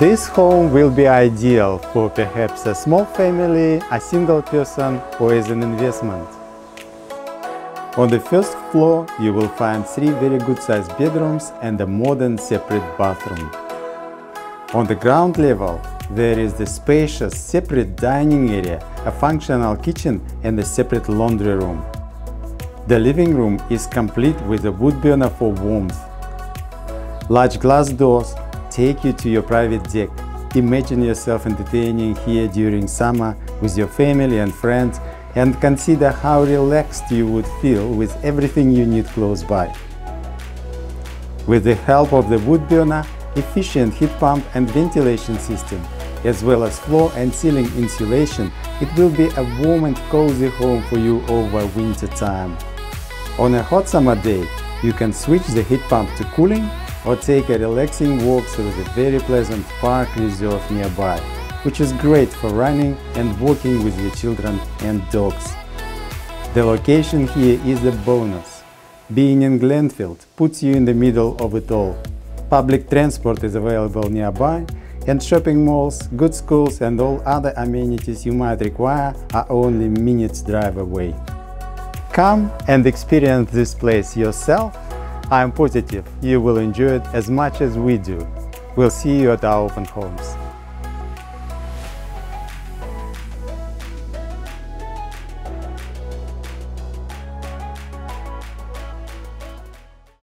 This home will be ideal for perhaps a small family, a single person or as an investment. On the first floor you will find three very good sized bedrooms and a modern separate bathroom. On the ground level there is the spacious separate dining area, a functional kitchen and a separate laundry room. The living room is complete with a wood burner for warmth. Large glass doors take you to your private deck. Imagine yourself entertaining here during summer with your family and friends and consider how relaxed you would feel with everything you need close by. With the help of the wood burner, efficient heat pump and ventilation system, as well as floor and ceiling insulation, it will be a warm and cozy home for you over winter time. On a hot summer day, you can switch the heat pump to cooling or take a relaxing walk through the very pleasant park reserve nearby, which is great for running and walking with your children and dogs. The location here is a bonus. Being in Glenfield puts you in the middle of it all. Public transport is available nearby and shopping malls, good schools and all other amenities you might require are only minutes drive away. Come and experience this place yourself I am positive you will enjoy it as much as we do. We'll see you at our open homes.